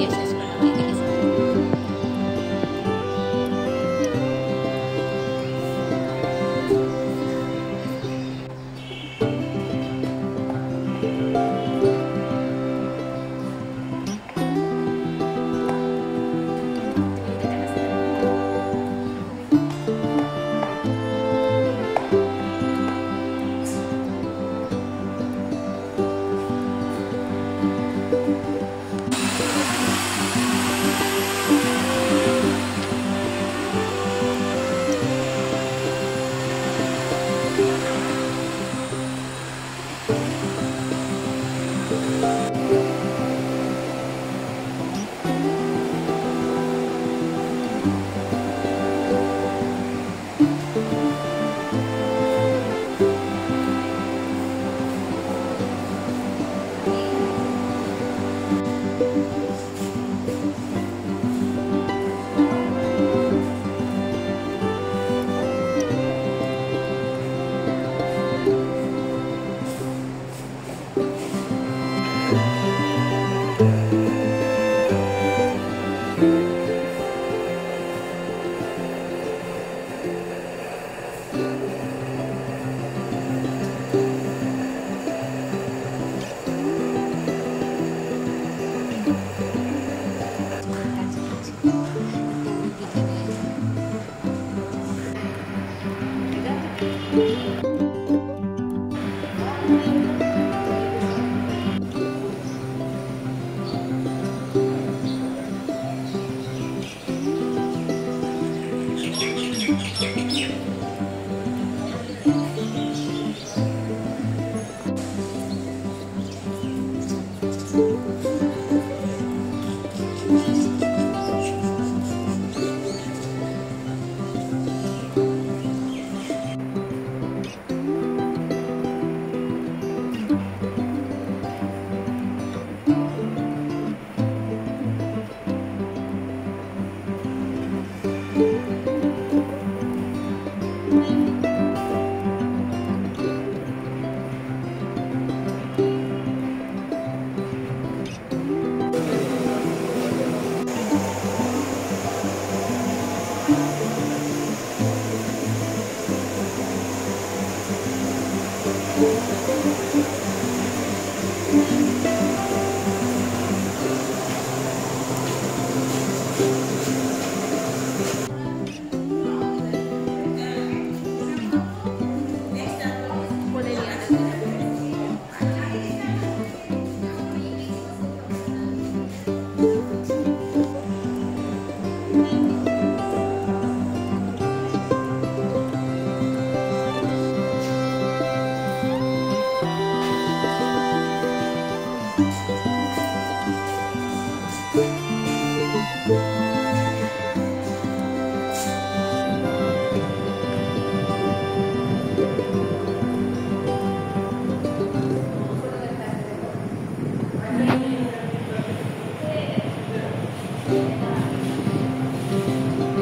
Yes.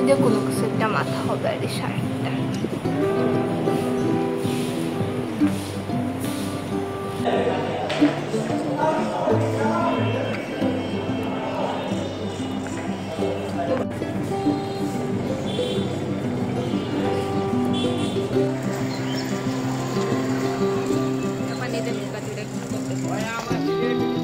দিয়ে কোনো কিছু একটা মাথা হবে আর শার্টটা Yeah, I'm